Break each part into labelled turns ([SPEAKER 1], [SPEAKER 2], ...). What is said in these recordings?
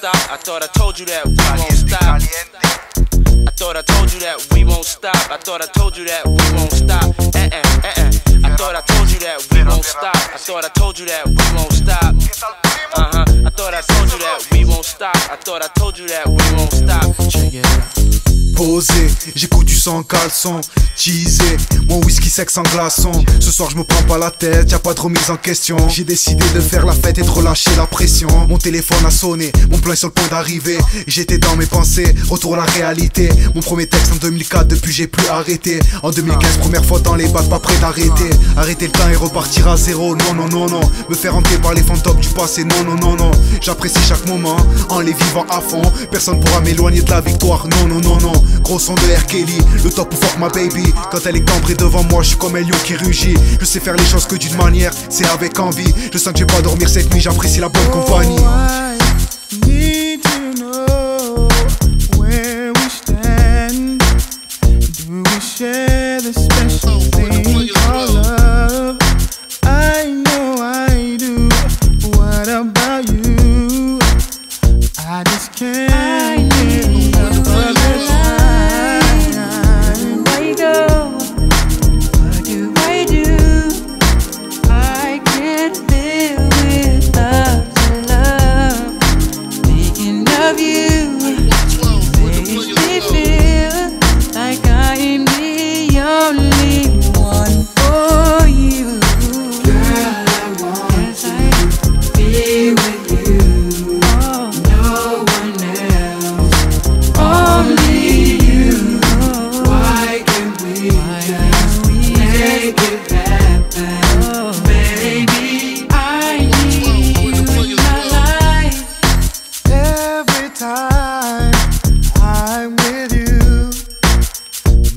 [SPEAKER 1] stop. I thought I told you that we won't stop. I thought I told you that we won't stop. I thought I told you that we won't stop. Eh eh eh eh. I thought I told you that we won't stop. I thought I told you that we won't stop. Uh huh. I thought I told you that we won't stop. I thought I told you that we won't stop. Check it out.
[SPEAKER 2] Posé, j'écoute du sang caleçon, teasé, mon whisky sec sans glaçon. Ce soir je me prends pas la tête, y a pas de remise en question. J'ai décidé de faire la fête et de relâcher la pression. Mon téléphone a sonné, mon est sur le point d'arriver. J'étais dans mes pensées, retour à la réalité. Mon premier texte en 2004, depuis j'ai plus arrêté. En 2015, première fois dans les bacs, pas prêt d'arrêter. Arrêter le temps et repartir à zéro. Non, non, non, non. Me faire hanter par les fantômes du passé. Non, non, non, non. J'apprécie chaque moment en les vivant à fond. Personne pourra m'éloigner de la victoire. Non, non, non, non. Gros son de R. Kelly, le top ou fuck ma baby. Quand elle est cambrée devant moi, je suis comme un qui rugit. Je sais faire les choses que d'une manière, c'est avec envie. Je sens que je vais pas dormir cette nuit, j'apprécie la bonne compagnie.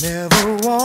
[SPEAKER 3] Never wanted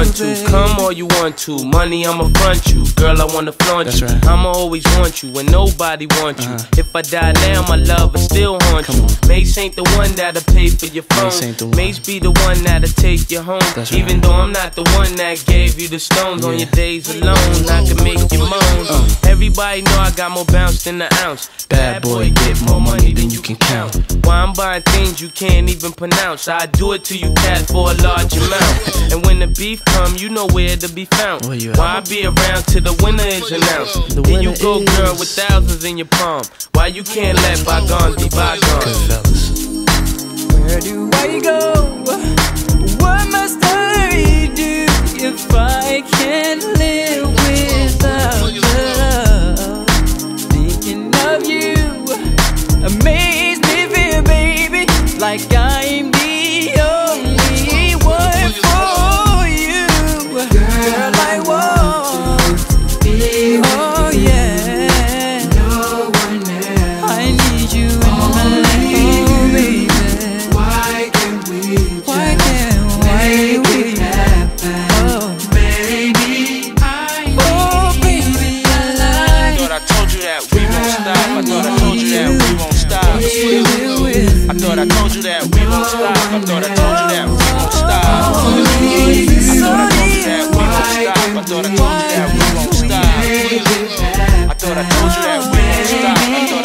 [SPEAKER 1] want to, come all you want to. Money, I'ma front you. Girl, I wanna flaunt
[SPEAKER 4] That's
[SPEAKER 1] you.
[SPEAKER 4] right.
[SPEAKER 1] I'ma always want you when nobody wants you.
[SPEAKER 4] Uh-huh.
[SPEAKER 1] If I die now, my love will still haunt
[SPEAKER 4] Come
[SPEAKER 1] you.
[SPEAKER 4] on.
[SPEAKER 1] Mase ain't the one that'll pay for your phone.
[SPEAKER 4] Mase ain't the one.
[SPEAKER 1] Mase be the one that'll take you home.
[SPEAKER 4] That's
[SPEAKER 1] Even
[SPEAKER 4] right.
[SPEAKER 1] though I'm not the one that gave you the stones on your days alone, I can make you moan.
[SPEAKER 4] Uh.
[SPEAKER 1] Everybody know I got more bounce than an ounce.
[SPEAKER 4] Bad boy, get more money than you can count.
[SPEAKER 1] Why I'm buying things you can't even pronounce. I do it to you, cat, for a large amount. And when beef come, you know where to be found.
[SPEAKER 4] You at?
[SPEAKER 1] Why I be around till the winner is announced.
[SPEAKER 4] The
[SPEAKER 1] There you
[SPEAKER 4] winner
[SPEAKER 1] go, girl, with thousands in your palm. Why you can't let bygones be bygones?
[SPEAKER 4] Good fellas.
[SPEAKER 5] Where do I go? What must I do if I can't live without love? Thinking of you amaze me, feel, baby, like I'm the only
[SPEAKER 1] thought I told you that we won't stop. I thought I told you that we won't stop. I thought I told you that we won't stop. I thought I told you that we won't stop. I thought I told you that we won't stop.